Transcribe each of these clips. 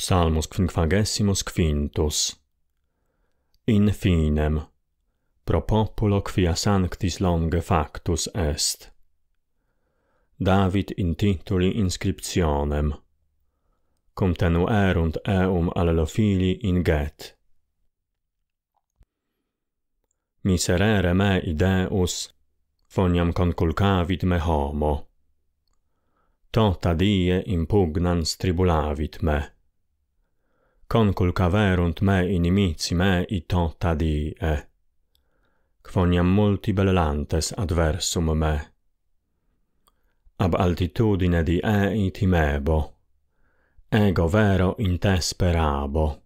Psalmus quinquagesimus quintus. In finem, pro populo quia sanctis longe factus est. David intituli inscriptionem. Contenuerunt eum allelofili in get. Miserere me ideus, foniam conculcavit me homo. Tota die impugnans tribulavit me conculcaverunt me inimici me ito tota die. Eh. quoniam multi bellantes adversum me. Ab altitudine di ei timebo, ego vero in te sperabo.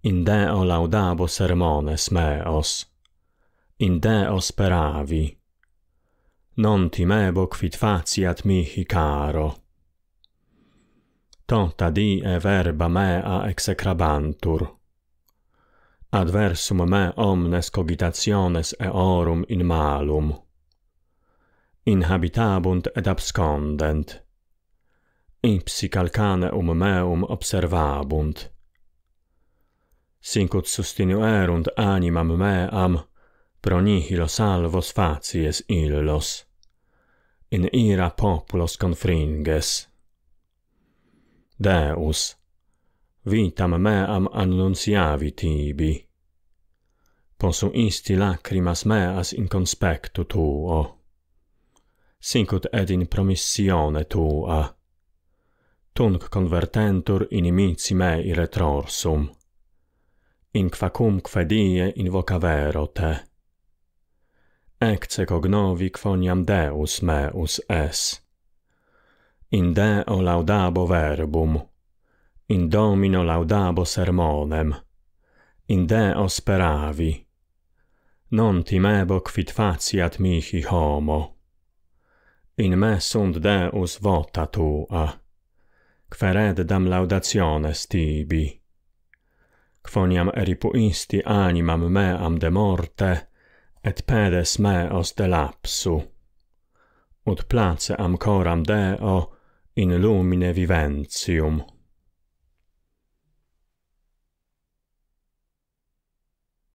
In Deo laudabo sermones meos, in Deo speravi. Non timebo quid faciat mihi caro tanta die verba mea execrabantur. Adversum me omnes cogitationes eorum in malum. Inhabitabunt et abscondent. Ipsi calcaneum meum observabunt. Sincut sustinuerunt animam meam, pro nihilo salvos facies illos. In ira populos confringes. Deus, vitam meam annunciavi tibi. Posuisti lacrimas meas in conspectu tuo. Sincut ed in promissione tua. Tunc convertentur inimici mei retrorsum. In quacumque die invocavero te. Ecce cognovi quoniam Deus meus es in Deo laudabo verbum, in Domino laudabo sermonem, in Deo speravi, non timebo quid faciat mihi homo. In me sunt Deus vota tua, quereddam laudationes tibi. Quoniam eripuisti animam meam de morte, et pedes meos de lapsu. Ut place am coram Deo, in lumine viventium.